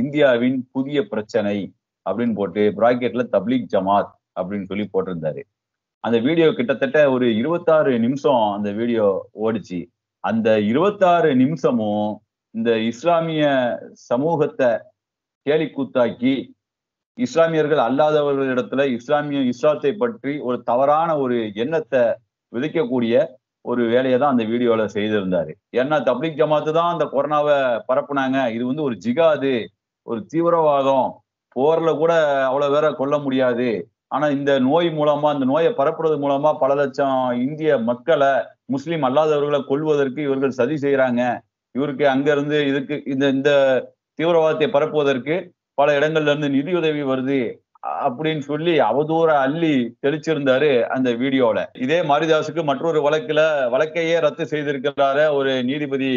இந்தியாவின் புதிய பிரச்சனை அப்படின்னு போட்டு பிராக்கெட்ல தப்லீக் ஜமாத் அப்படின்னு சொல்லி போட்டிருந்தாரு. அந்த வீடியோ கிட்டத்தட்ட ஒரு இருபத்தாறு நிமிஷம் அந்த வீடியோ ஓடிச்சு. அந்த இருபத்தாறு நிமிஷமும் இந்த இஸ்லாமிய சமூகத்தை கேலி கூத்தாக்கி இஸ்லாமியர்கள் அல்லாதவர்களிடத்துல இஸ்லாமிய இஸ்லாத்தை பற்றி ஒரு தவறான ஒரு எண்ணத்தை விதைக்கக்கூடிய ஒரு வேலையை தான் அந்த வீடியோல செய்திருந்தாரு. ஏன்னா தப்ளிக் ஜமாத்து தான் அந்த கொரோனாவை பரப்புனாங்க. இது வந்து ஒரு ஜிகாது ஒரு தீவிரவாதம் போர்ல கூட அவ்வளவு பேரை கொல்ல முடியாது. ஆனா இந்த நோய் மூலமா இந்த நோயை பரப்புறது மூலமா பல லட்சம் இந்திய மக்களை முஸ்லீம் அல்லாதவர்களை கொள்வதற்கு இவர்கள் சதி செய்யறாங்க இவருக்கு அங்க இருந்து இதுக்கு இந்த இந்த தீவிரவாதத்தை பரப்புவதற்கு பல இடங்கள்ல இருந்து நிதியுதவி வருது அப்படின்னு சொல்லி அவதூற அள்ளி தெளிச்சிருந்தாரு அந்த வீடியோல. இதே மாரிதாஸுக்கு மற்றொரு வழக்குல வழக்கையே ரத்து செய்திருக்கிறார ஒரு நீதிபதி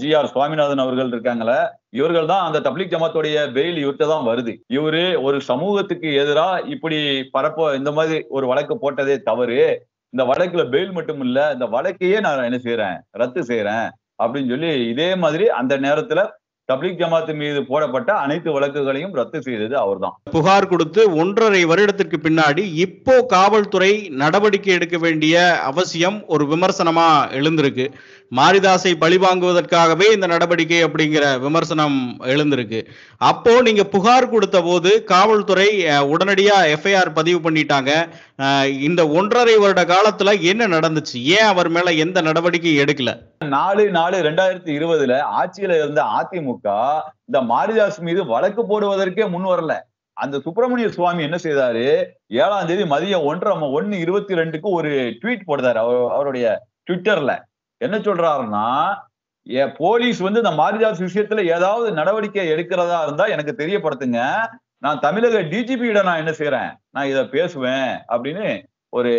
ஜி ஆர் சுவாமிநாதன் அவர்கள் இருக்காங்களே இவர்கள் தான் அந்த தப்லிக் ஜமாத்துடைய பெயில் இவர்கிட்ட தான் வருது. இவரு ஒரு சமூகத்துக்கு எதிராக இப்படி பரப்ப இந்த மாதிரி ஒரு வழக்கு போட்டதே தவறு. இந்த வழக்குல பெயில் மட்டும் இல்ல இந்த வழக்கையே நான் என்ன செய்யறேன் ரத்து செய்யறேன் அப்படின்னு சொல்லி இதே மாதிரி அந்த நேரத்துல தப்லீக் ஜமாத்து மீது போடப்பட்ட அனைத்து வழக்குகளையும் ரத்து செய்தது அவர்தான். புகார் கொடுத்து ஒன்றரை வருடத்திற்கு பின்னாடி இப்போ காவல்துறை நடவடிக்கை எடுக்க வேண்டிய அவசியம் ஒரு விமர்சனமா எழுந்திருக்கு. மாரிதாசை பழிவாங்குவதற்காகவே இந்த நடவடிக்கை அப்படிங்கிற விமர்சனம் எழுந்திருக்கு. அப்போ நீங்க புகார் கொடுத்த போது காவல்துறை உடனடியா எஃப்ஐஆர் பதிவு பண்ணிட்டாங்க. இந்த ஒன்றரை வருட காலத்துல என்ன நடந்துச்சு? ஏன் அவர் மேல எந்த நடவடிக்கை எடுக்கல? நாலு நாலு ரெண்டாயிரத்தி இருபதுல ஆட்சியில இருந்த அதிமுக இந்த மாரிதாஸ் மீது வழக்கு போடுவதற்கே முன் வரல. அந்த சுப்பிரமணிய சுவாமி என்ன செய்தாரு? ஏழாம் தேதி மதியம் ஒன்றரை ஒன்னு இருபத்தி ரெண்டுக்கு ஒரு ட்வீட் போடுறாரு அவருடைய ட்விட்டர்ல என்ன சொல்றாருன்னா போலீஸ் வந்து இந்த மாரிதாஸ் விஷயத்துல ஏதாவது நடவடிக்கை எடுக்கிறதா இருந்தா எனக்கு தெரியப்படுத்துங்க. நான் தமிழக டிஜிபியிட நான் என்ன செய்யறேன் நான் இதை பேசுவேன். அப்படின்னு ஒரு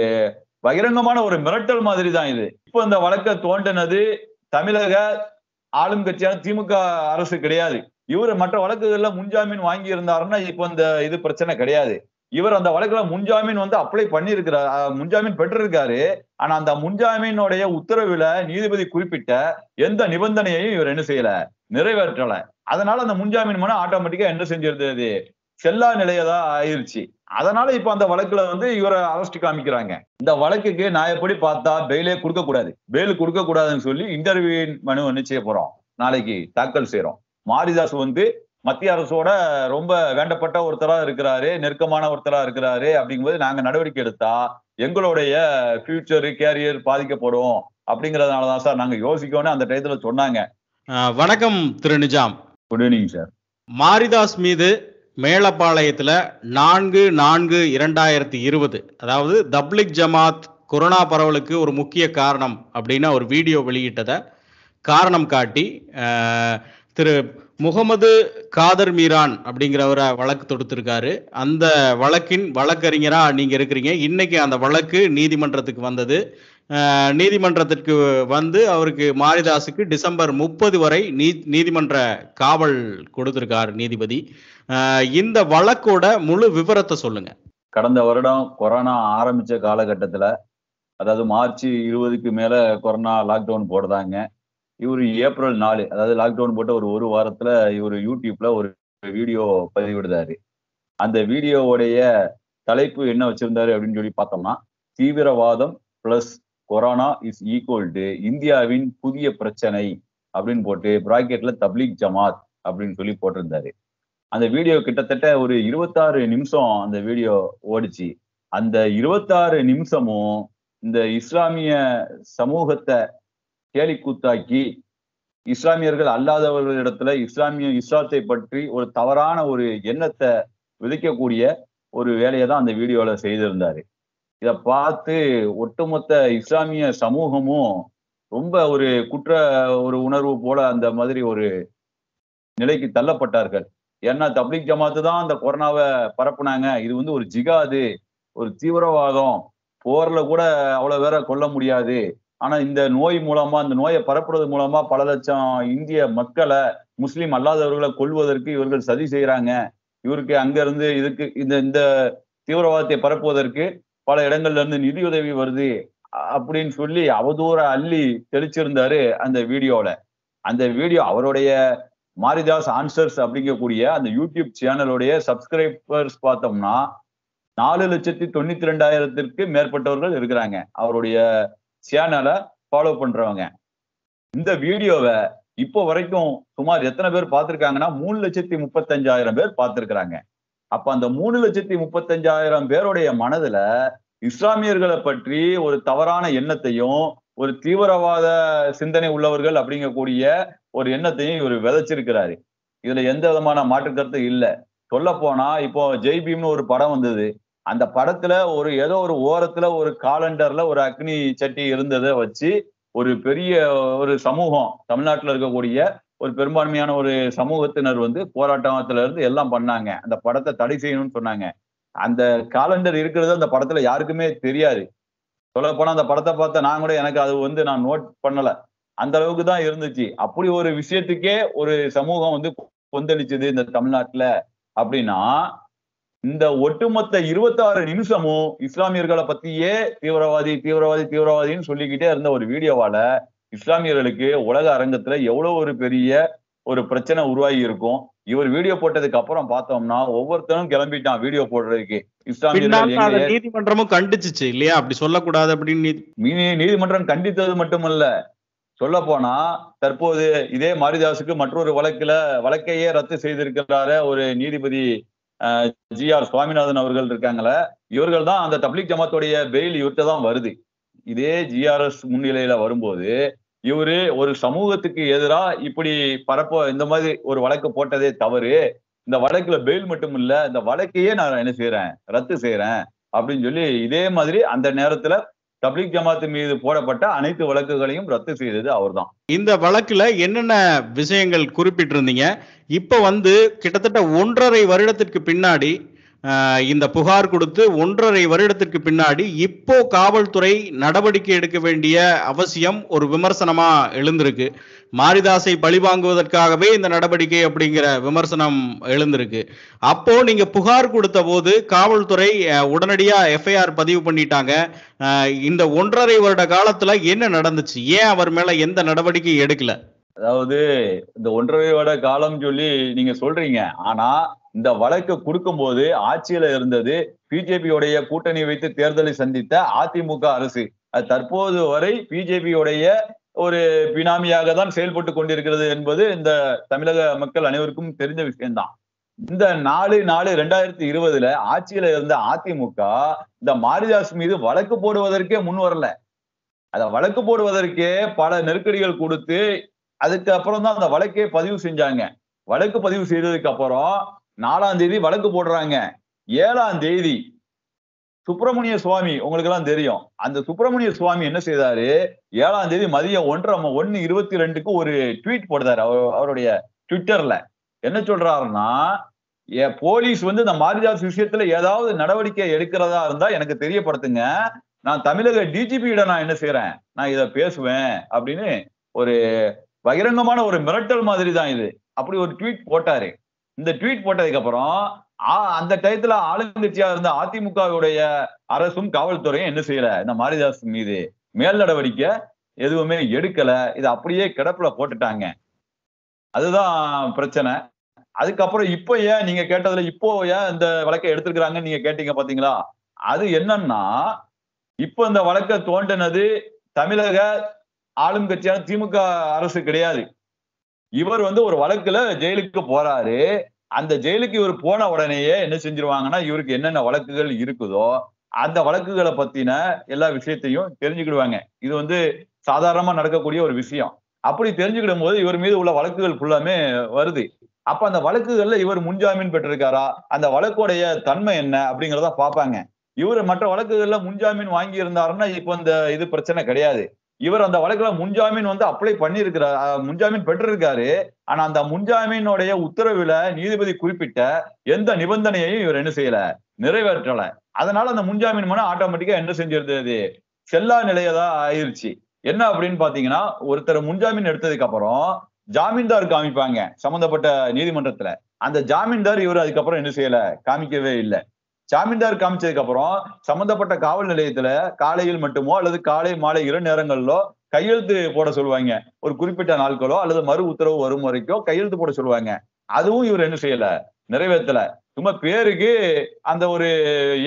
பகிரங்கமான ஒரு மிரட்டல் மாதிரி தான் இது. இப்போ இந்த வழக்கை தோண்டினது தமிழக ஆளும் கட்சியான திமுக அரசு கிடையாது. இவர் மற்ற வழக்குகள்ல முன்ஜாமீன் வாங்கி இருந்தாருன்னா இப்போ இந்த இது பிரச்சனை கிடையாது. இவர் அந்த வழக்குல முன்ஜாமீன் வந்து அப்ளை பண்ணியிருக்கிறார். முன்ஜாமீன் பெற்றிருக்காரு. ஆனா அந்த முன்ஜாமீனுடைய உத்தரவுல நீதிபதி குறிப்பிட்ட எந்த நிபந்தனையையும் இவர் என்ன செய்யல? நிறைவேற்றல. அதனால அந்த முன்ஜாமீன் மனு ஆட்டோமேட்டிக்கா என்ன செஞ்சிருந்தது? செல்லா நிலையதா ஆயிருச்சு. அதனால இப்ப அந்த வழக்குல வந்து இவரை அரெஸ்ட் காமிக்கிறாங்க. இந்த வழக்குக்கு நான் எப்படி பார்த்தா பெயிலே கொடுக்க கூடாது. பெயில் கொடுக்க கூடாதுன்னு சொல்லி இன்டர்வியூ மனு என்ன செய்ய போறோம். நாளைக்கு தாக்கல் செய்யறோம் மாரிதாஸ் வந்து மத்திய அரசோட ரொம்ப வேண்டப்பட்ட ஒருத்தரா இருக்கிறாரு நெருக்கமான ஒருத்தரா இருக்கிறாரு அப்படிங்கும்போது நாங்க நடவடிக்கை எடுத்தா எங்களுடைய ஃபியூச்சர் கேரியர் பாதிக்கப்படும் அப்படிங்கறதுனாலதான் சார் நாங்க யோசிக்கணும்னு அந்த டயத்துல சொன்னாங்க. வணக்கம் Thiru Nizam. Good evening sir Maridhas மீது மேலப்பாளையத்தில் நான்கு நான்கு இரண்டாயிரத்தி இருபது. அதாவது தப்லிக் ஜமாத் கொரோனா பரவலுக்கு ஒரு முக்கிய காரணம் அப்படின்னு ஒரு வீடியோ வெளியிட்டதை காரணம் காட்டி திரு முகமது காதர் மீரான் அப்படிங்கிறவரை வழக்கு தொடுத்திருக்காரு. அந்த வழக்கின் வழக்கறிஞராக நீங்கள் இருக்கிறீங்க. இன்னைக்கு அந்த வழக்கு நீதிமன்றத்துக்கு வந்தது. நீதிமன்றத்திற்கு வந்து அவருக்கு மாரிதாஸுக்கு டிசம்பர் முப்பது வரை நீ நீதிமன்ற காவல் கொடுத்திருக்கார் நீதிபதி. இந்த வழக்கோட முழு விவரத்தை சொல்லுங்க. கடந்த வருடம் கொரோனா ஆரம்பிச்ச காலகட்டத்துல அதாவது மார்ச் இருபதுக்கு மேல கொரோனா லாக்டவுன் போடுறாங்க இவர் ஏப்ரல் நாலு அதாவது லாக்டவுன் போட்ட ஒரு ஒரு வாரத்துல இவர் யூடியூப்ல ஒரு வீடியோ பதிவிடுதாரு. அந்த வீடியோவுடைய தலைப்பு என்ன வச்சிருந்தாரு அப்படின்னு சொல்லி பார்த்தோம்னா தீவிரவாதம் plus corona is equal to இந்தியாவின் புதிய பிரச்சனை அப்படின்னு போட்டு பிராக்கெட்ல தப்லீக் ஜமாத் அப்படின்னு சொல்லி போட்டிருந்தாரு. அந்த வீடியோ கிட்டத்தட்ட ஒரு இருபத்தாறு நிமிஷம் அந்த வீடியோ ஓடிச்சு. அந்த இருபத்தாறு நிமிஷமும் இந்த இஸ்லாமிய சமூகத்தை கேலி கூத்தாக்கி இஸ்லாமியர்கள் அல்லாதவர்களிடத்துல இஸ்லாமிய இஸ்லாத்தை பற்றி ஒரு தவறான ஒரு எண்ணத்தை விதைக்கக்கூடிய ஒரு வேலையை தான் அந்த வீடியோல செய்திருந்தாரு. இதை பார்த்து ஒட்டுமொத்த இஸ்லாமிய சமூகமும் ரொம்ப ஒரு குற்ற ஒரு உணர்வு போல அந்த மாதிரி ஒரு நிலைக்கு தள்ளப்பட்டார்கள். ஏன்னா தப்லீக் ஜமாத்து தான் அந்த கொரோனாவை பரப்புனாங்க. இது வந்து ஒரு ஜிகாது ஒரு தீவிரவாதம். போர்ல கூட அவ்வளவு வேற கொல்ல முடியாது. ஆனா இந்த நோய் மூலமா இந்த நோயை பரப்புறது மூலமா பல லட்சம் இந்திய மக்களை முஸ்லீம் அல்லாதவர்களை கொள்வதற்கு இவர்கள் சதி செய்யறாங்க இவருக்கு அங்க இருந்து இதுக்கு இந்த இந்த தீவிரவாதத்தை பரப்புவதற்கு பல இடங்கள்ல இருந்து நிதியுதவி வருது. அப்படின்னு சொல்லி அவதூற அள்ளி தெளிச்சிருந்தாரு அந்த வீடியோல. அந்த வீடியோ அவருடைய மாரிதாஸ் ஆன்சர்ஸ் அப்படிங்கக்கூடிய அந்த யூடியூப் சேனலுடைய சப்ஸ்கிரைபர்ஸ் பார்த்தோம்னா நாலு லட்சத்தி தொண்ணூத்தி ரெண்டாயிரத்திற்கு மேற்பட்டவர்கள் இருக்கிறாங்க. அவருடைய சேனலை ஃபாலோ பண்றவங்க. இந்த வீடியோவை இப்போ வரைக்கும் சுமார் எத்தனை பேர் பார்த்திருக்காங்கன்னா மூணு லட்சத்தி முப்பத்தஞ்சாயிரம் பேர் பார்த்துருக்குறாங்க. அப்ப அந்த மூணு லட்சத்தி முப்பத்தஞ்சாயிரம் பேருடைய மனதுல இஸ்லாமியர்களை பற்றி ஒரு தவறான எண்ணத்தையும் ஒரு தீவிரவாத சிந்தனை உள்ளவர்கள் அப்படிங்கக்கூடிய ஒரு எண்ணத்தையும் இவர் விதைச்சிருக்கிறாரு. இதுல எந்த விதமான மாற்று கருத்து இல்லை. சொல்ல போனா இப்போ ஜெய்பீம்னு ஒரு படம் வந்தது. அந்த படத்துல ஒரு ஏதோ ஒரு ஓரத்துல ஒரு காலண்டர்ல ஒரு அக்னி சட்டி இருந்ததை வச்சு ஒரு பெரிய ஒரு சமூகம் தமிழ்நாட்டில் இருக்கக்கூடிய ஒரு பெரும்பான்மையான ஒரு சமூகத்தினர் வந்து போராட்டத்துல இருந்து எல்லாம் பண்ணாங்க. அந்த படத்தை தடை செய்யணும்னு சொன்னாங்க. அந்த காலண்டர் இருக்கிறது அந்த படத்துல யாருக்குமே தெரியாது. சொல்ல போனா அந்த படத்தை பார்த்த நான் கூட எனக்கு அது வந்து நான் நோட் பண்ணல. அந்த அளவுக்கு தான் இருந்துச்சு. அப்படி ஒரு விஷயத்துக்கே ஒரு சமூகம் வந்து கொந்தளிச்சது இந்த தமிழ்நாட்டுல அப்படின்னா இந்த ஒட்டுமொத்த இருபத்தாறு நிமிஷமும் இஸ்லாமியர்களை பத்தியே தீவிரவாதி தீவிரவாதி தீவிரவாதின்னு சொல்லிக்கிட்டே இருந்த ஒரு வீடியோவால இஸ்லாமியர்களுக்கு உலக அரங்கத்துல எவ்வளவு ஒரு பெரிய ஒரு பிரச்சனை உருவாகி இருக்கும். இவர் வீடியோ போட்டதுக்கு அப்புறம் பார்த்தோம்னா ஒவ்வொருத்தரும் கிளம்பிட்டான் வீடியோ போடுறதுக்கு. இஸ்லாமியர்கள் நீதிமன்றமும் கண்டிச்சுச்சு இல்லையா? அப்படி சொல்லக்கூடாது அப்படின்னு நீதிமன்றம் கண்டித்தது மட்டுமல்ல. சொல்ல போனா தற்போது இதே மாரிதாஸுக்கு மற்றொரு வழக்குல வழக்கையே ரத்து செய்திருக்கிறார ஒரு நீதிபதி ஜி ஆர் சுவாமிநாதன் அவர்கள் இருக்காங்களே இவர்கள் தான் அந்த தப்லீக் ஜமாத்துடைய பெயில் இவர்கிட்ட தான் வருது. இதே ஜிஆர்எஸ் முன்னிலையில வரும்போது இவரு ஒரு சமூகத்துக்கு எதிராக இப்படி பரப்ப இந்த மாதிரி ஒரு வழக்கு போட்டதே தவறு. இந்த வழக்குல பெயில் மட்டும் இல்ல இந்த வழக்கையே நான் என்ன செய்யறேன் ரத்து செய்யறேன் அப்படின்னு சொல்லி இதே மாதிரி அந்த நேரத்துல தப்லீக் ஜமாத்து மீது போடப்பட்ட அனைத்து வழக்குகளையும் ரத்து செய்தது அவர்தான். இந்த வழக்குல என்னென்ன விஷயங்கள் குறிப்பிட்டிருந்தீங்க? இப்ப வந்து கிட்டத்தட்ட ஒன்றரை வருடத்திற்கு பின்னாடி இந்த புகார் கொடுத்து ஒன்றரை வருடத்திற்கு பின்னாடி இப்போ காவல்துறை நடவடிக்கை எடுக்க வேண்டிய அவசியம் ஒரு விமர்சனமா எழுந்திருக்கு. மாரிதாசை பழிவாங்குவதற்காகவே இந்த நடவடிக்கை அப்படிங்கிற விமர்சனம் எழுந்திருக்கு. அப்போ நீங்க புகார் கொடுத்த போது காவல்துறை உடனடியா எஃப்ஐஆர் பதிவு பண்ணிட்டாங்க. இந்த ஒன்றரை வருட காலத்துல என்ன நடந்துச்சு? ஏன் அவர் மேல எந்த நடவடிக்கையும் எடுக்கல? அதாவது இந்த ஒன்றரை வருட காலம் சொல்லி நீங்க சொல்றீங்க. ஆனா இந்த வழக்கு கொடுக்கும்போது ஆட்சியில இருந்தது பிஜேபியோடைய கூட்டணி வைத்து தேர்தலை சந்தித்த அதிமுக அரசு. அது தற்போது வரை பிஜேபியோடைய ஒரு பினாமியாக தான் செயல்பட்டு கொண்டிருக்கிறது என்பது இந்த தமிழக மக்கள் அனைவருக்கும் தெரிஞ்ச விஷயம்தான். இந்த நாலு நாலு ரெண்டாயிரத்தி இருபதுல ஆட்சியில இருந்த அதிமுக இந்த மாரிதாஸ் மீது வழக்கு போடுவதற்கே முன் வரல. அத வழக்கு போடுவதற்கே பல நெருக்கடிகள் கொடுத்து அதுக்கு அப்புறம் தான் அந்த வழக்கே பதிவு செஞ்சாங்க. வழக்கு பதிவு செய்ததுக்கு அப்புறம் நாலாம் தேதி வழக்கு போடுறாங்க. ஏழாம் தேதி சுப்பிரமணிய சுவாமி உங்களுக்கு எல்லாம் தெரியும். அந்த சுப்பிரமணிய சுவாமி என்ன செய்தாரு? ஏழாம் தேதி மதியம் ஒன்றரை ஒன்னு இருபத்தி ரெண்டுக்கு ஒரு ட்வீட் போடுறாரு அவர் அவருடைய ட்விட்டர்ல என்ன சொல்றாருன்னா போலீஸ் வந்து இந்த மாரிதாஸ் விஷயத்துல ஏதாவது நடவடிக்கை எடுக்கிறதா இருந்தா எனக்கு தெரியப்படுத்துங்க. நான் தமிழக டிஜிபியிட நான் என்ன செய்யறேன் நான் இதை பேசுவேன். அப்படின்னு ஒரு பகிரங்கமான ஒரு மிரட்டல் மாதிரி தான் இது. அப்படி ஒரு ட்வீட் போட்டாரு. இந்த ட்வீட் போட்டதுக்கு அப்புறம் ஆ- அந்த டயத்துல ஆளுங்கட்சியா இருந்த அதிமுகவுடைய அரசும் காவல்துறையும் என்ன செய்யல? இந்த மாரிதாஸ் மீது மேல் நடவடிக்கை எதுவுமே எடுக்கல. இதை அப்படியே கிடப்புல போட்டுட்டாங்க. அதுதான் பிரச்சனை. அதுக்கப்புறம் இப்போ ஏன் நீங்க கேட்டதுல இப்போ ஏன் இந்த வழக்கை எடுத்திருக்கிறாங்கன்னு நீங்க கேட்டீங்க பாத்தீங்களா? அது என்னன்னா இப்போ இந்த வழக்கை தோண்டினது தமிழக ஆளும் கட்சியான திமுக அரசு கிடையாது. இவர் வந்து ஒரு வழக்குல ஜெயிலுக்கு போறாரு. அந்த ஜெயிலுக்கு இவர் போன உடனேயே என்ன செஞ்சிருவாங்கன்னா இவருக்கு என்னென்ன வழக்குகள் இருக்குதோ அந்த வழக்குகளை பத்தின எல்லா விஷயத்தையும் தெரிஞ்சுக்கிடுவாங்க. இது வந்து சாதாரணமா நடக்கக்கூடிய ஒரு விஷயம். அப்படி தெரிஞ்சுக்கிடும் போது இவர் மீது உள்ள வழக்குகள் ஃபுல்லாமே வருது. அப்ப அந்த வழக்குகள்ல இவர் முன்ஜாமீன் பெற்றிருக்காரா? அந்த வழக்குடைய தன்மை என்ன அப்படிங்கிறத பார்ப்பாங்க. இவர் மற்ற வழக்குகள்ல முன்ஜாமீன் வாங்கி இருந்தாருன்னா இப்போ இந்த இது பிரச்சனை கிடையாது. இவர் அந்த வழக்குல முன்ஜாமீன் வந்து அப்ளை பண்ணியிருக்கிறார் முன்ஜாமீன் பெற்றிருக்காரு. ஆனா அந்த முன்ஜாமீனுடைய உத்தரவுல நீதிபதி குறிப்பிட்ட எந்த நிபந்தனையையும் இவர் என்ன செய்யல. நிறைவேற்றல. அதனால அந்த முன்ஜாமீன் மனு ஆட்டோமேட்டிக்கா என்ன செஞ்சிருந்தது செல்லா நிலையதா ஆயிருச்சு. என்ன அப்படின்னு பாத்தீங்கன்னா ஒருத்தர் முன்ஜாமீன் எடுத்ததுக்கு அப்புறம் ஜாமீன்தார் காமிப்பாங்க சம்பந்தப்பட்ட நீதிமன்றத்துல. அந்த ஜாமீன்தார் இவர் அதுக்கப்புறம் என்ன செய்யல? காமிக்கவே இல்லை. ஜாமீன்தார் காமிச்சதுக்கு அப்புறம் சம்பந்தப்பட்ட காவல் நிலையத்துல காலையில் மட்டுமோ அல்லது காலை மாலை இரு நேரங்களிலோ கையெழுத்து போட சொல்லுவாங்க. ஒரு குறிப்பிட்ட நாட்களோ அல்லது மறு உத்தரவு வரும் வரைக்கும் கையெழுத்து போட சொல்லுவாங்க. அதுவும் இவர் என்ன செய்யல? நிறைவேற்றல சும்மா பேருக்கு அந்த ஒரு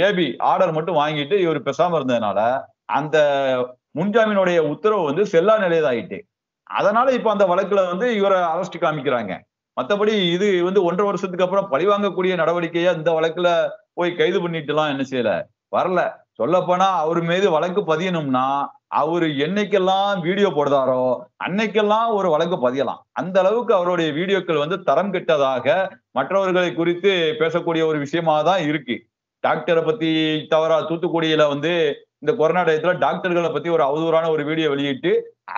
ஏபி ஆர்டர் மட்டும் வாங்கிட்டு இவர் பெசாம இருந்ததுனால அந்த முன்ஜாமீனுடைய உத்தரவு வந்து செல்லா நிலையதாயிட்டு. அதனால இப்ப அந்த வழக்குல வந்து இவரை அரெஸ்ட் காமிக்கிறாங்க. மத்தபடி இது வந்து ஒன்றரை வருஷத்துக்கு அப்புறம் பழிவாங்கக்கூடிய நடவடிக்கையா இந்த வழக்குல போய் கைது பண்ணிட்டுலாம் என்ன செய்யல? வரல. சொல்லப்போனா அவர் மீது வழக்கு பதியணும்னா அவரு என்னைக்கெல்லாம் வீடியோ போடுறாரோ அன்னைக்கெல்லாம் ஒரு வழக்கு பதியலாம். அந்த அளவுக்கு அவருடைய வீடியோக்கள் வந்து தரம் கெட்டதாக மற்றவர்களை குறித்து பேசக்கூடிய ஒரு விஷயமா தான் இருக்கு. டாக்டரை பத்தி தவறா தூத்துக்குடியில வந்து இந்த கொரோனா டயத்துல டாக்டர்களை பத்தி ஒரு அவதூறான ஒரு வீடியோ வெளியிட்டு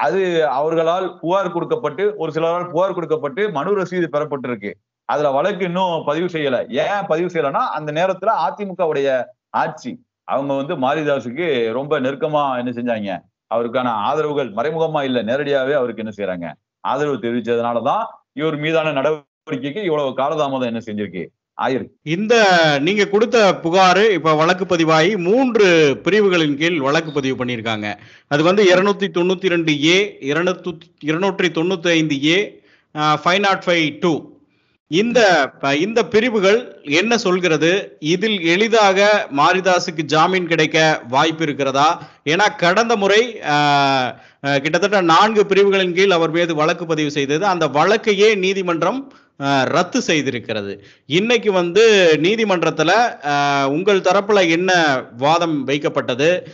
அது அவர்களால் புகார் கொடுக்கப்பட்டு ஒரு சிலரால் புகார் கொடுக்கப்பட்டு மனு ரசீது பெறப்பட்டிருக்கு. அதுல வழக்கு இன்னும் பதிவு செய்யல. ஏன் பதிவு செய்யலைன்னா அந்த நேரத்துல அதிமுகவுடைய ஆட்சி அவங்க வந்து மாரிதாசுக்கு ரொம்ப நெருக்கமா என்ன செஞ்சாங்க? அவருக்கான ஆதரவுகள் மறைமுகமா இல்ல நேரடியாவே அவருக்கு என்ன செய்யறாங்க ஆதரவு தெரிவிச்சதுனாலதான் இவர் மீதான நடவடிக்கைக்கு இவ்வளவு காலதாமதம் என்ன செஞ்சிருக்கு. ஆயிருக்கு இந்த நீங்க கொடுத்த புகார் இப்ப வழக்கு பதிவாகி மூன்று பிரிவுகளின் கீழ் வழக்கு பதிவு பண்ணியிருக்காங்க. அது வந்து இருநூத்தி தொண்ணூத்தி ரெண்டு ஏ இருநூத்தி இருநூற்றி தொண்ணூத்தி ஐந்து A five nought five two இந்த ப- இந்த பிரிவுகள் என்ன சொல்கிறது? இதில் எளிதாக மாரிதாஸுக்கு ஜாமீன் கிடைக்க வாய்ப்பு இருக்கிறதா? ஏன்னா கடந்த முறை கிட்டத்தட்ட நான்கு பிரிவுகளின் கீழ் அவர் மீது வழக்கு பதிவு செய்தது. அந்த வழக்கையே நீதிமன்றம் ரத்து செய்திருக்கிறது. இன்னைக்கு வந்து நீதிமன்றத்தில் உங்கள் தரப்பில் என்ன வாதம் வைக்கப்பட்டது?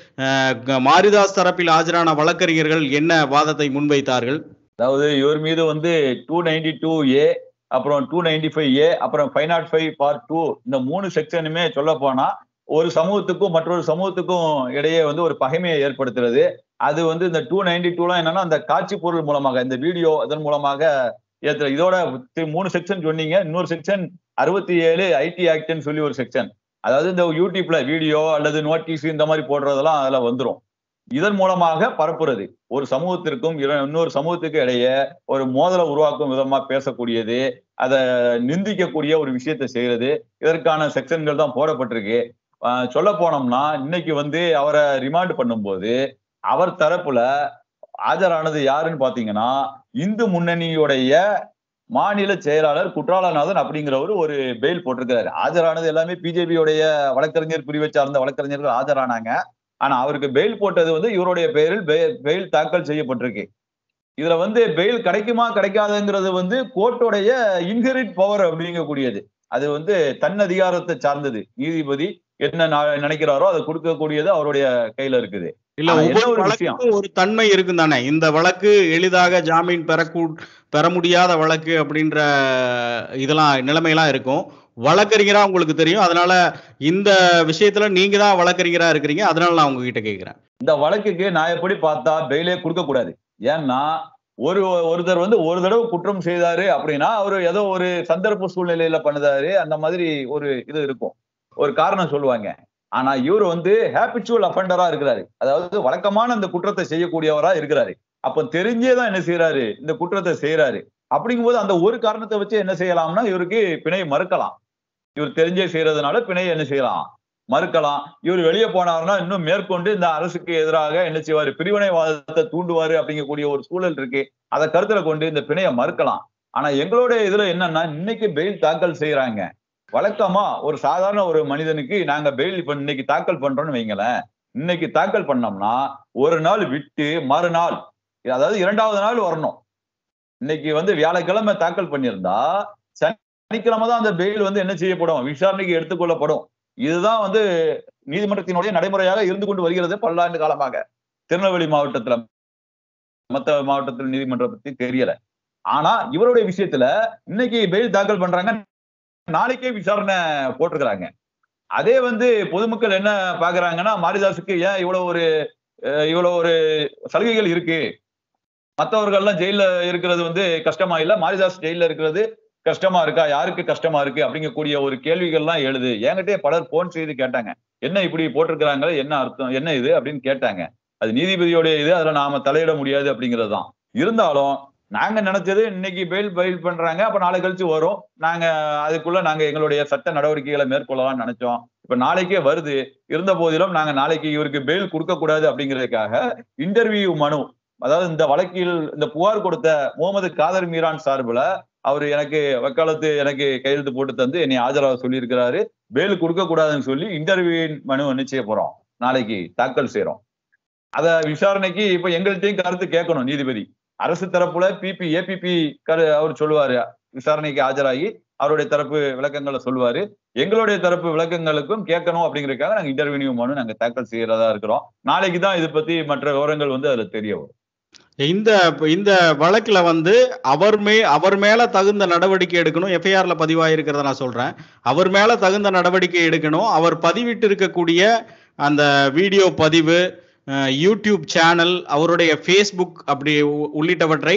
மாரிதாஸ் தரப்பில் ஆஜரான வழக்கறிஞர்கள் என்ன வாதத்தை முன்வைத்தார்கள்? அதாவது இவர் மீது வந்து டூ நைன்டி டூ ஏ அப்புறம் டூ நைன்டி ஃபைவ் ஏ அப்புறம் five nought five part two இந்த மூணு செக்ஷனுமே சொல்ல போனா ஒரு சமூகத்துக்கும் மற்றொரு சமூகத்துக்கும் இடையே வந்து ஒரு பகைமையை ஏற்படுத்துறது. அது வந்து இந்த டூ நைன்டி டூலாம் என்னன்னா அந்த காட்சி பொருள் மூலமாக இந்த வீடியோ அதன் மூலமாக ஏற்றுற இதோட மூணு செக்ஷன் சொன்னீங்க இன்னொரு செக்ஷன் அறுபத்தி ஏழு ஐடி ஆக்ட்னு சொல்லி ஒரு செக்ஷன் அதாவது இந்த யூடியூப்ல வீடியோ அல்லது நோட்டீஸ் இந்த மாதிரி போடுறதெல்லாம் அதெல்லாம் வந்துடும் இதன் மூலமாக பரப்புறது. ஒரு சமூகத்திற்கும் இன்னொரு சமூகத்துக்கு இடையே ஒரு மோதலை உருவாக்கும் விதமா பேசக்கூடியது அதை நிந்திக்கக்கூடிய ஒரு விஷயத்தை செய்யறது இதற்கான செக்ஷன்கள் தான் போடப்பட்டிருக்கு. சொல்ல போனோம்னா இன்னைக்கு வந்து அவரை ரிமாண்ட் பண்ணும்போது அவர் தரப்புல ஆஜரானது யாருன்னு பாத்தீங்கன்னா இந்து முன்னணியுடைய மாநில செயலாளர் குற்றாலநாதன் அப்படிங்கிறவர் ஒரு பெயில் போட்டிருக்கிறாரு. ஆஜரானது எல்லாமே பிஜேபியுடைய வழக்கறிஞர் பிரிவை சார்ந்த வழக்கறிஞர்கள் ஆஜரானாங்க. ஆனா அவருக்கு பெயில் போட்டது வந்து இவருடைய பெயரில் பெயில் தாக்கல் செய்யப்பட்டிருக்கு. இதுல வந்து பெயில் கிடைக்குமா கிடைக்காதுங்கிறது வந்து கோர்ட்டுடைய இன்ஹெரிட் பவர் அப்படிங்கக்கூடியது. அது வந்து தன் அதிகாரத்தை சார்ந்தது. நீதிபதி என்ன நினைக்கிறாரோ அதை கொடுக்கக்கூடியது அவருடைய கையில இருக்குது. இல்ல ஒவ்வொரு ஒரு விஷயம்? வழக்குக்கும் ஒரு தன்மை இருக்கும் தானே இந்த வழக்கு எளிதாக ஜாமீன் பெறக்கூ பெற முடியாத வழக்கு அப்படின்ற இதெல்லாம் நிலைமையெல்லாம் இருக்கும். வழக்கறிஞரா உங்களுக்கு தெரியும். அதனால இந்த விஷயத்துல நீங்க தான் வழக்கறிஞரா இருக்கிறீங்க. அதனால நான் உங்ககிட்ட கேக்குறேன். இந்த வழக்குக்கு நான் எப்படி பார்த்தா பெயிலே கொடுக்க கூடாது. ஏன்னா ஒரு ஒருத்தர் வந்து ஒரு தடவை குற்றம் செய்தாரு அப்படின்னா அவர் ஏதோ ஒரு சந்தர்ப்ப சூழ்நிலையில பண்ணுதாரு. அந்த மாதிரி ஒரு இது இருக்கும். ஒரு காரணம் சொல்லுவாங்க. ஆனா இவர் வந்து ஹேபிச்சுவல் அஃபண்டரா இருக்கிறாரு. அதாவது வழக்கமான அந்த குற்றத்தை செய்யக்கூடியவரா இருக்கிறாரு. அப்ப தெரிஞ்சேதான் என்ன செய்யறாரு இந்த குற்றத்தை செய்யறாரு அப்படிங்கும்போது அந்த ஒரு காரணத்தை வச்சு என்ன செய்யலாம்னா இவருக்கு பிணை மறுக்கலாம். இவர் தெரிஞ்சே செய்யறதுனால பிணையை என்ன செய்யலாம்? மறுக்கலாம். இவர் வெளியே போனாருன்னா இன்னும் மேற்கொண்டு இந்த அரசுக்கு எதிராக என்ன செய்வாரு? பிரிவினைவாதத்தை தூண்டுவாரு அப்படிங்கக்கூடிய ஒரு சூழல் இருக்கு. அதை கருத்துல கொண்டு இந்த பிணையை மறுக்கலாம். ஆனா எங்களுடைய இதுல என்னன்னா இன்னைக்கு பெயில் தாக்கல் செய்யறாங்க. வழக்கமா ஒரு சாதாரண ஒரு மனிதனுக்கு நாங்க பெயில் இப்ப இன்னைக்கு தாக்கல் பண்றோம்னு வைங்களேன். இன்னைக்கு தாக்கல் பண்ணோம்னா ஒரு நாள் விட்டு மறுநாள் அதாவது இரண்டாவது நாள் வரணும். இன்னைக்கு வந்து வியாழக்கிழமை தாக்கல் பண்ணியிருந்தா சனிக்கிழமை தான் அந்த பெயில் வந்து என்ன செய்யப்படும்? விசாரணைக்கு எடுத்துக்கொள்ளப்படும். இதுதான் வந்து நீதிமன்றத்தினுடைய நடைமுறையாக இருந்து கொண்டு வருகிறது பல்லாண்டு காலமாக. திருநெல்வேலி மாவட்டத்துல மத்த மாவட்டத்தில் நீதிமன்றம் பத்தி தெரியல. ஆனா இவருடைய விஷயத்துல இன்னைக்கு பெயில் தாக்கல் பண்றாங்க. நாளைக்கே விசாரணை போட்டிருக்கிறாங்க. அதே வந்து பொதுமக்கள் என்ன பாக்குறாங்கன்னா மாரிதாசுக்கு ஏன் இவ்வளவு ஒரு அஹ், இவ்வளவு ஒரு சலுகைகள் இருக்கு? மற்றவர்கள்லாம் ஜெயில இருக்கிறது வந்து கஷ்டமா இல்ல. மாரிதாஸ் ஜெயில இருக்கிறது கஷ்டமா இருக்கா? யாருக்கு கஷ்டமா இருக்கு? அப்படிங்கக்கூடிய ஒரு கேள்விகள்லாம் எழுது. என்கிட்டயே பலர் போன் செய்து கேட்டாங்க. என்ன இப்படி போட்டிருக்கிறாங்களே? என்ன அர்த்தம்? என்ன இது? அப்படின்னு கேட்டாங்க. அது நீதிபதியோடைய இது. அதுல நாம தலையிட முடியாது அப்படிங்கிறது தான் இருந்தாலும் நாங்க நினைச்சது இன்னைக்கு பெயில் பெயில் பண்றாங்க. அப்ப நாளை கழிச்சு வரும். நாங்க அதுக்குள்ள நாங்க எங்களுடைய சட்ட நடவடிக்கைகளை மேற்கொள்ளலாம்னு நினைச்சோம். இப்ப நாளைக்கே வருது. இருந்த போதிலும் நாங்க நாளைக்கு இவருக்கு பெயில் கொடுக்க கூடாது அப்படிங்கிறதுக்காக இன்டர்வியூ மனு அதாவது இந்த வழக்கில் இந்த புகார் கொடுத்த முகமது காதர் மீரான் சார்பில் அவர் எனக்கு வக்காலத்து எனக்கு கையெழுத்து போட்டு தந்து என்னை ஆஜராக சொல்லியிருக்கிறாரு. பெயில் கொடுக்க கூடாதுன்னு சொல்லி இன்டர்வியூ மனு என்ன செய்ய போறோம். நாளைக்கு தாக்கல் செய்யறோம் அத விசாரணைக்கு இப்ப எங்கள்கிட்டயும் கருத்து கேட்கணும் நீதிபதி. அரசு தரப்புல பிபி ஏபிபி கரு அவர் சொல்லுவாரு. விசாரணைக்கு ஆஜராகி அவருடைய தரப்பு விளக்கங்களை சொல்லுவாரு. எங்களுடைய தரப்பு விளக்கங்களுக்கும் கேட்கணும் அப்படிங்கறதுக்காக நாங்க இன்டர்வியூ மனு நாங்க தாக்கல் செய்யறதா இருக்கிறோம். நாளைக்கு தான் இதை பத்தி மற்ற விவரங்கள் வந்து அதுல தெரிய வரும். இந்த இந்த வழக்குல வந்து அவர் மே அவர் மேல தகுந்த நடவடிக்கை எடுக்கணும். எஃப்ஐஆர்ல பதிவாயிருக்கிறத நான் சொல்றேன். அவர் மேல தகுந்த நடவடிக்கை எடுக்கணும். அவர் பதிவிட்டு இருக்கக்கூடிய அந்த வீடியோ பதிவு யூடியூப் சேனல் அவருடைய ஃபேஸ்புக் அப்படி உ- உள்ளிட்டவற்றை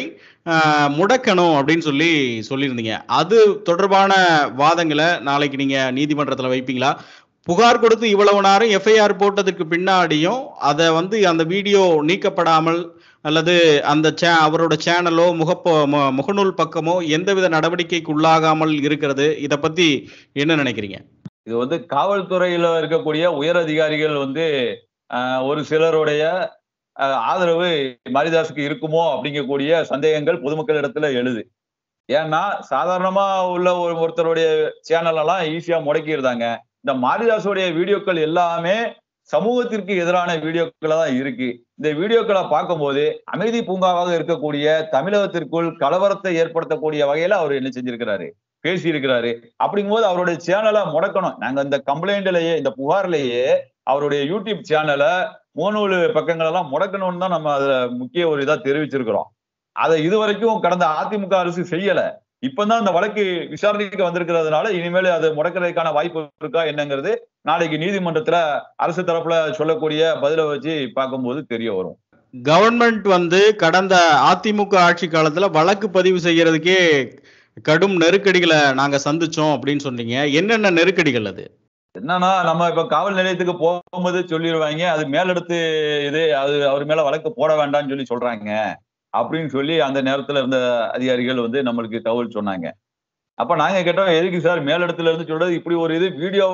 முடக்கணும் அப்படின்னு சொல்லி சொல்லியிருந்தீங்க. அது தொடர்பான வாதங்களை நாளைக்கு நீங்க நீதிமன்றத்தில் வைப்பீங்களா? புகார் கொடுத்து இவ்வளவு நேரம் எஃப்ஐஆர் போட்டதுக்கு பின்னாடியும் அதை வந்து அந்த வீடியோ நீக்கப்படாமல் அல்லது அந்த சே அவரோட சேனலோ முகப்போ முகநூல் பக்கமோ எந்தவித நடவடிக்கைக்கு உள்ளாகாமல் இருக்கிறது? இதை பத்தி என்ன நினைக்கிறீங்க? இது வந்து காவல்துறையில இருக்கக்கூடிய உயர் அதிகாரிகள் வந்து ஒரு சிலருடைய ஆதரவு மாரிதாஸுக்கு இருக்குமோ அப்படிங்கக்கூடிய சந்தேகங்கள் பொதுமக்களிடத்துல எழுது. ஏன்னா சாதாரணமா உள்ள ஒரு ஒருத்தருடைய சேனல் எல்லாம் ஈஸியா முடக்கியிருந்தாங்க இந்த மாரிதாஸுடைய வீடியோக்கள் எல்லாமே சமூகத்திற்கு எதிரான வீடியோக்களை தான் இருக்கு. இந்த வீடியோக்களை பார்க்கும்போது அமைதி பூங்காவாக இருக்கக்கூடிய தமிழகத்திற்குள் கலவரத்தை ஏற்படுத்தக்கூடிய வகையில அவர் என்ன செஞ்சிருக்கிறாரு? பேசி இருக்கிறாரு அப்படிங்கும்போது அவருடைய சேனலை முடக்கணும். நாங்க இந்த கம்ப்ளைண்ட்லயே இந்த புகார்லயே அவருடைய யூடியூப் சேனலை மூணு பக்கங்கள் எல்லாம் முடக்கணும்னு தான் நம்ம அதுல முக்கிய ஒரு இதா தெரிவிச்சிருக்கிறோம். அதை இது வரைக்கும் கடந்த அதிமுக அரசு செய்யல. இப்பதான் அந்த வழக்கு விசாரணைக்கு வந்திருக்கிறதுனால இனிமேல் அதை முடக்கிறதுக்கான வாய்ப்பு இருக்கா என்னங்கிறது நாளைக்கு நீதிமன்றத்துல அரசு தரப்புல சொல்லக்கூடிய பதிலை வச்சு பார்க்கும்போது தெரிய வரும். கவர்மெண்ட் வந்து கடந்த அதிமுக ஆட்சி காலத்துல வழக்கு பதிவு செய்யறதுக்கே கடும் நெருக்கடிகளை நாங்க சந்திச்சோம் அப்படின்னு சொன்னீங்க. என்னென்ன நெருக்கடிகள் அது? என்னன்னா நம்ம இப்ப காவல் நிலையத்துக்கு போகும்போது சொல்லிடுவாங்க அது மேலெடுத்து இது அது அவர் மேல வழக்கு போட வேண்டாம்னு சொல்லி சொல்றாங்க. அப்படின்னு சொல்லி அந்த நேரத்துல இருந்த அதிகாரிகள் வந்து நம்மளுக்கு தகவல் சொன்னாங்க. அப்ப நாங்க கேட்டோம் எதுக்கு சார் மேலிடத்துல இருந்து சொல்றது? இப்படி ஒரு இது வீடியோ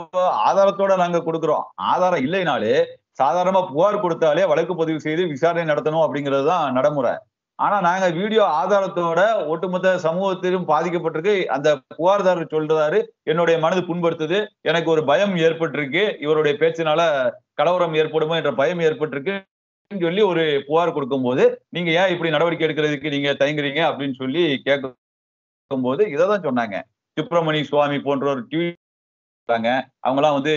ஆதாரத்தோட நாங்க கொடுக்குறோம். ஆதாரம் இல்லைனாலே சாதாரணமா புகார் கொடுத்தாலே வழக்கு பதிவு செய்து விசாரணை நடத்தணும் அப்படிங்கிறது தான் நடைமுறை. ஆனா நாங்க வீடியோ ஆதாரத்தோட ஒட்டுமொத்த சமூகத்திலும் பாதிக்கப்பட்டிருக்கு. அந்த புகார்தாரர் சொல்றாரு என்னுடைய மனது புண்படுத்துது. எனக்கு ஒரு பயம் ஏற்பட்டிருக்கு. இவருடைய பேச்சினால கலவரம் ஏற்படுமோ என்ற பயம் ஏற்பட்டிருக்கு. சொல்லி ஒரு புகார் கொடுக்கும்போது நீங்க ஏன் இப்படி நடவடிக்கை எடுக்கிறதுக்கு நீங்க தயங்குறீங்க? அப்படின்னு சொல்லி கேட்கும்போது இதைதான் சொன்னாங்க. சுப்பிரமணி சுவாமி போன்றோர் ட்வீட்டாங்க அவங்கலாம் வந்து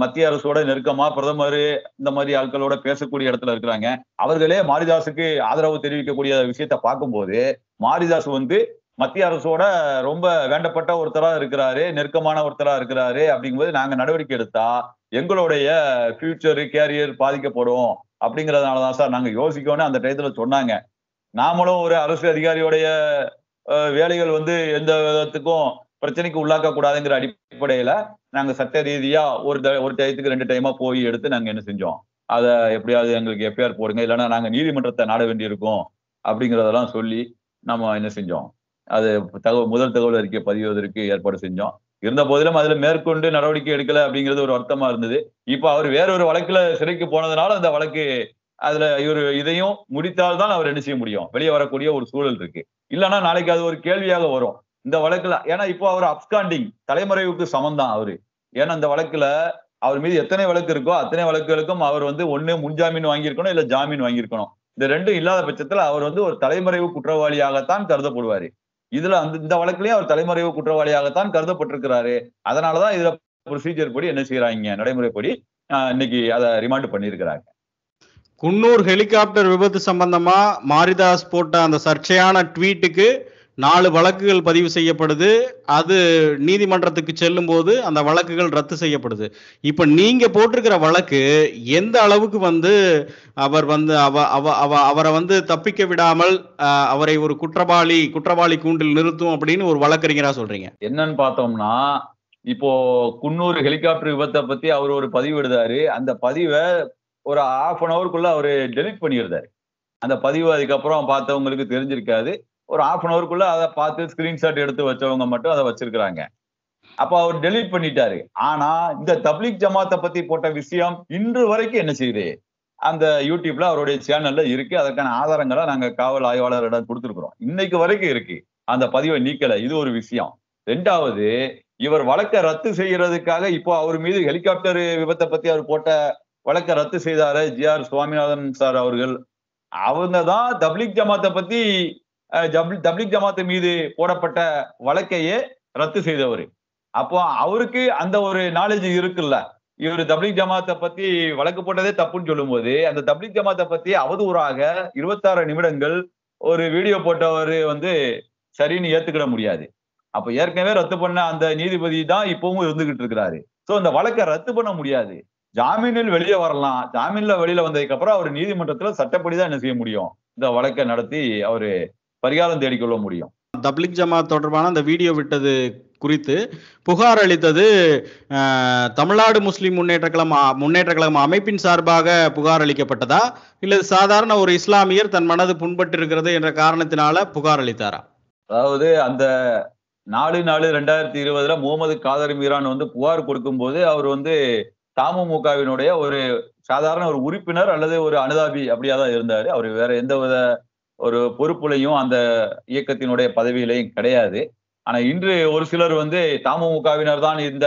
மத்திய அரசோட நெருக்கமா பிரதமர் இந்த மாதிரி ஆட்களோட பேசக்கூடிய இடத்துல இருக்கிறாங்க. அவர்களே மாரிதாஸுக்கு ஆதரவு தெரிவிக்கக்கூடிய விஷயத்த பார்க்கும்போது மாரிதாஸ் வந்து மத்திய அரசோட ரொம்ப வேண்டப்பட்ட ஒருத்தரா இருக்கிறாரு நெருக்கமான ஒருத்தரா இருக்கிறாரு அப்படிங்கும்போது நாங்க நடவடிக்கை எடுத்தா எங்களுடைய ஃபியூச்சர் கேரியர் பாதிக்கப்படும். அப்படிங்கறதுனாலதான் சார் நாங்கள் யோசிக்கணும்னு அந்த டயத்தில் சொன்னாங்க. நாமளும் ஒரு அரசு அதிகாரியோடைய வேலைகள் வந்து எந்த விதத்துக்கும் பிரச்சனைக்கு உள்ளாக்க கூடாதுங்கிற அடிப்படையில நாங்க சட்ட ரீதியா ஒரு ஒரு டயத்துக்கு ரெண்டு டைமா போய் எடுத்து நாங்க என்ன செஞ்சோம். அதை எப்படியாவது எங்களுக்கு எஃப்ஐஆர் போடுங்க இல்லைன்னா நாங்க நீதிமன்றத்தை நாட வேண்டியிருக்கோம் அப்படிங்கிறதெல்லாம் சொல்லி நம்ம என்ன செஞ்சோம். அது தகவல் முதல் தகவல் அறிக்கை பதிவதற்கு ஏற்பாடு செஞ்சோம். இருந்த போதிலும் அதுல மேற்கொண்டு நடவடிக்கை எடுக்கல அப்படிங்கிறது ஒரு வருத்தமா இருந்தது. இப்போ அவர் வேற ஒரு வழக்குல சிறைக்கு போனதுனால அந்த வழக்கு அதுல இவர் இதையும் முடித்தால்தான் அவர் என்ன செய்ய முடியும்? வெளியே வரக்கூடிய ஒரு சூழல் இருக்கு. இல்லைன்னா நாளைக்கு அது ஒரு கேள்வியாக வரும். இந்த வழக்குல ஏன்னா இப்போ அவர் அப்காண்டிங் தலைமறைவுக்கு சமம் தான் அவரு. ஏன்னா அந்த வழக்குல அவர் மீது எத்தனை வழக்கு இருக்கோ அத்தனை வழக்குகளுக்கும் அவர் வந்து ஒண்ணு முன்ஜாமீன் வாங்கியிருக்கணும் இல்ல ஜாமீன் வாங்கியிருக்கணும். இந்த ரெண்டும் இல்லாத பட்சத்துல அவர் வந்து ஒரு தலைமறைவு குற்றவாளியாகத்தான் கருதப்படுவாரு. இதுல அந்த இந்த வழக்குலயும் அவர் தலைமறைவு குற்றவாளியாகத்தான் கருதப்பட்டிருக்கிறாரு. அதனாலதான் இதுல ப்ரொசீஜர் படி என்ன செய்யறாங்க நடைமுறைப்படி ஆஹ், இன்னைக்கு அதை ரிமாண்ட் பண்ணியிருக்கிறாங்க. குன்னூர் ஹெலிகாப்டர் விபத்து சம்பந்தமா மாரிதாஸ் போட்ட அந்த சர்ச்சையான ட்வீட்டுக்கு நாலு வழக்குகள் பதிவு செய்யப்படுது. அது நீதிமன்றத்துக்கு செல்லும் போது அந்த வழக்குகள் ரத்து செய்யப்படுது. இப்ப நீங்க போட்டிருக்கிற வழக்கு எந்த அளவுக்கு வந்து அவர் வந்து அவ அவ அவ அவரை வந்து தப்பிக்க விடாமல் அவரை ஒரு குற்றவாளி குற்றவாளி கூண்டில் நிறுத்தும் அப்படின்னு ஒரு வழக்கறிஞரா சொல்றீங்க? என்னன்னு பார்த்தோம்னா இப்போ குன்னூர் ஹெலிகாப்டர் விபத்தை பத்தி அவர் ஒரு பதிவு எழுதாரு அந்த பதிவை ஒரு ஹாஃப் அன் அவருக்குள்ள அவரு டெலிட் பண்ணியிருந்தாரு அந்த பதிவு அதுக்கப்புறம் பார்த்தவங்களுக்கு தெரிஞ்சிருக்காது. ஒரு ஆஃப் அன் அவருக்குள்ள அதை பார்த்து ஸ்கிரீன்ஷாட் எடுத்து வச்சவங்க மட்டும் அதை வச்சிருக்கிறாங்க. அப்ப அவர் டெலீட் பண்ணிட்டாரு. ஆனா இந்த தப்லீக் ஜமாத்தை பத்தி போட்ட விஷயம் இன்று வரைக்கும் என்ன செய்யுது? அந்த யூடியூப்ல அவருடைய சேனல்ல இருக்கு. அதற்கான ஆதாரங்களை நாங்க காவல் ஆய்வாளரிடம் கொடுத்துருக்குறோம். இன்னைக்கு வரைக்கும் இருக்கு. அந்த பதிவை நீக்கல. இது ஒரு விஷயம். ரெண்டாவது இவர் வழக்கை ரத்து செய்யறதுக்காக இப்போ அவர் மீது ஹெலிகாப்டர் விபத்தை பத்தி அவர் போட்ட வழக்கை ரத்து செய்தாரு ஜி ஆர் சுவாமிநாதன் சார் அவர்கள். அவங்க தான் தப்லீக் ஜமாத்தை பத்தி அஹ், ஜமாத்து மீது போடப்பட்ட வழக்கையே ரத்து செய்தவர். அப்போ அவருக்கு அந்த ஒரு நாலேஜ் இருக்குல்ல. இவர் தப்ளிக் ஜமாத்தை பத்தி வழக்கு போட்டதே தப்புன்னு சொல்லும்போது அந்த தப்ளிக் ஜமாத்தை பத்தி அவதூறாக இருபத்தாறு நிமிடங்கள் ஒரு வீடியோ போட்டவர் வந்து சரின்னு ஏத்துக்கிட முடியாது. அப்ப ஏற்கனவே ரத்து பண்ண அந்த நீதிபதி தான் இப்பவும் இருந்துகிட்டு இருக்கிறாரு. சோ அந்த வழக்கை ரத்து பண்ண முடியாது. ஜாமீனில் வெளியே வரலாம். ஜாமீன்ல வெளியில வந்ததுக்கு அப்புறம் அவர் நீதிமன்றத்துல சட்டப்படிதான் என்ன செய்ய முடியும்? இந்த வழக்கை நடத்தி அவரு பரிகாரம் தேடிக்கொள்ள முடியும். தப்லிக் ஜமாத் தொடர்பான அந்த வீடியோ விட்டது குறித்து புகார் அளித்தது தமிழ்நாடு முஸ்லிம் முன்னேற்ற கழகம் முன்னேற்ற கழகம் அமைப்பின் சார்பாக புகார் அளிக்கப்பட்டதா? இல்ல சாதாரண ஒரு இஸ்லாமியர் தன் மனது புண்பட்டு இருக்கிறது என்ற காரணத்தினால புகார் அளித்தாரா? அதாவது அந்த நாலு நாலு ரெண்டாயிரத்தி இருபதுல முகமது காதர் மீரான் வந்து புகார் கொடுக்கும்போது அவர் வந்து தமுமுகவினுடைய ஒரு சாதாரண ஒரு உறுப்பினர் அல்லது ஒரு அனுதாபி அப்படியா தான் இருந்தாரு. அவர் வேற எந்த வித ஒரு பொறுப்புலையும் அந்த இயக்கத்தினுடைய பதவியிலையும் கிடையாது. ஆனா இன்று ஒரு சிலர் வந்து தமுகவினர் தான் இந்த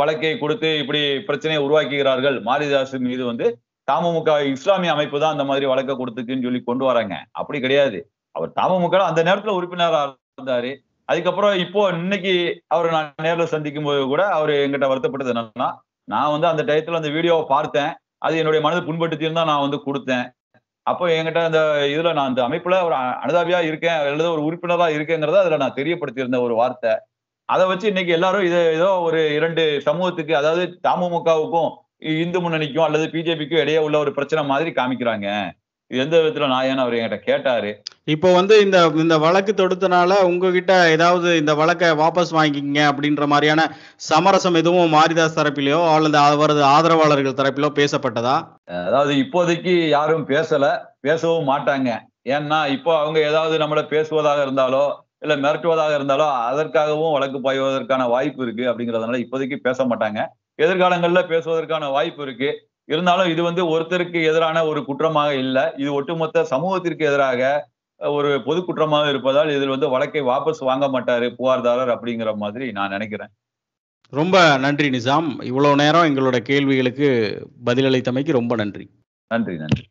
வழக்கை கொடுத்து இப்படி பிரச்சனையை உருவாக்குகிறார்கள். மாரிதாஸ் மீது வந்து தமுக இஸ்லாமிய அமைப்பு தான் அந்த மாதிரி வழக்கை கொடுத்துக்குன்னு சொல்லி கொண்டு வராங்க. அப்படி கிடையாது. அவர் தமுக அந்த நேரத்துல உறுப்பினராக இருந்தாரு. அதுக்கப்புறம் இப்போ இன்னைக்கு அவர் நான் நேர்ல சந்திக்கும் போது கூட அவர் எங்கிட்ட வருத்தப்பட்டது என்னன்னா நான் வந்து அந்த டயத்துல அந்த வீடியோவை பார்த்தேன். அது என்னுடைய மனது புண்பட்டுச்சுன்னு தான் நான் வந்து கொடுத்தேன். அப்போ என்கிட்ட அந்த இதுல நான் அந்த அமைப்புல ஒரு அனுதாபியா இருக்கேன் அல்லது ஒரு உறுப்பினரா இருக்கேங்கிறத அதுல நான் தெரியப்படுத்தியிருந்த ஒரு வார்த்தை. அதை வச்சு இன்னைக்கு எல்லாரும் இது ஏதோ ஒரு இரண்டு சமூகத்துக்கு அதாவது தமுமுகவுக்கும் இந்து முன்னணிக்கும் அல்லது பிஜேபிக்கும் இடையே உள்ள ஒரு பிரச்சனை மாதிரி காமிக்கிறாங்க. எந்த விதத்துல நான் ஏன்னு அவர் என்கிட்ட கேட்டாரு. இப்போ வந்து இந்த இந்த வழக்கு தொடுத்தனால உங்ககிட்ட ஏதாவது இந்த வழக்கை வாபஸ் வாங்கிக்கிங்க அப்படின்ற மாதிரியான சமரசம் எதுவும் மாரிதாஸ் தரப்பிலையோ அல்லது அவரது ஆதரவாளர்கள் தரப்பிலோ பேசப்பட்டதா? அதாவது இப்போதைக்கு யாரும் பேசல பேசவும் மாட்டாங்க. ஏன்னா இப்போ அவங்க ஏதாவது நம்மள பேசுவதாக இருந்தாலோ இல்ல மிரட்டுவதாக இருந்தாலோ அதற்காகவும் வழக்கு பாய்வதற்கான வாய்ப்பு இருக்கு அப்படிங்கறதுனால இப்போதைக்கு பேச மாட்டாங்க. எதிர்காலங்கள்ல பேசுவதற்கான வாய்ப்பு இருக்கு. இருந்தாலும் இது வந்து ஒருத்தருக்கு எதிரான ஒரு குற்றமாக இல்லை. இது ஒட்டுமொத்த சமூகத்திற்கு எதிராக ஒரு பொது குற்றமாக இருப்பதால் இதில் வந்து வழக்கை வாபஸ் வாங்க மாட்டாரு புகார்தாரர் அப்படிங்கிற மாதிரி நான் நினைக்கிறேன். ரொம்ப நன்றி நிசாம். இவ்வளவு நேரம் எங்களோட கேள்விகளுக்கு பதிலளித்தமைக்கு ரொம்ப நன்றி. நன்றி நன்றி.